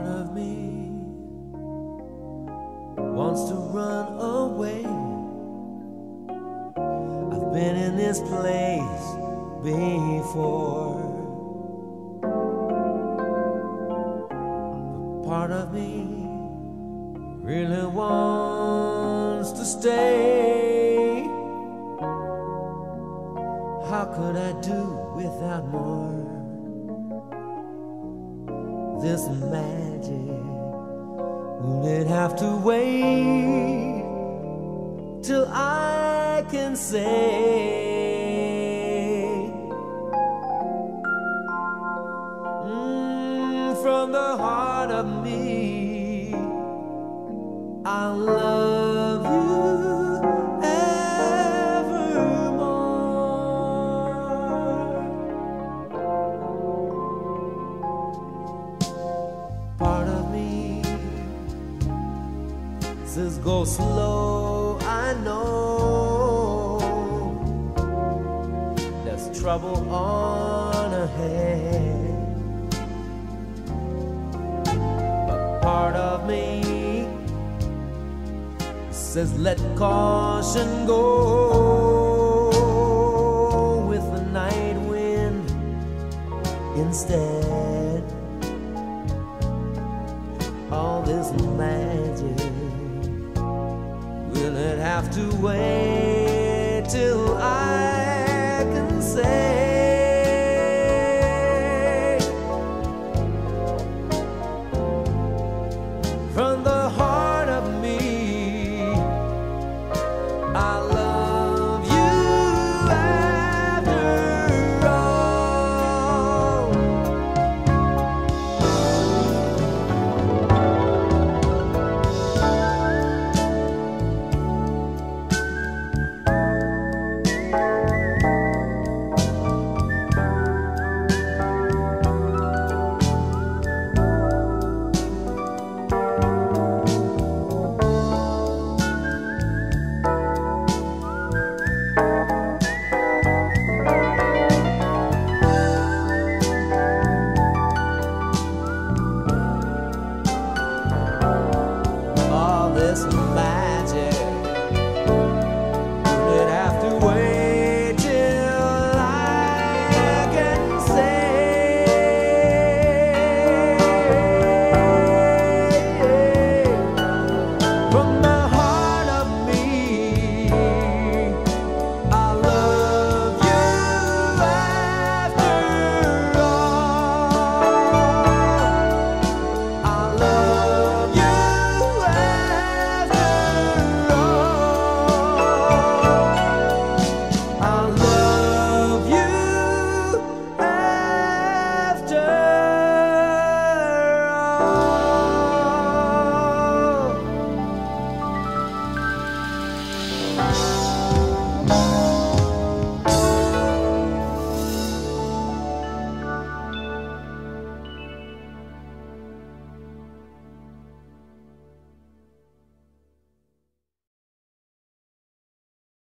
Part of me wants to run away. I've been in this place before. But part of me really wants to stay. How could I do without more? This magic, will it have to wait till I can say? Mm, from the heart of me, I love says go slow. I know there's trouble on ahead, but part of me says let caution go with the night wind instead. have to wait till from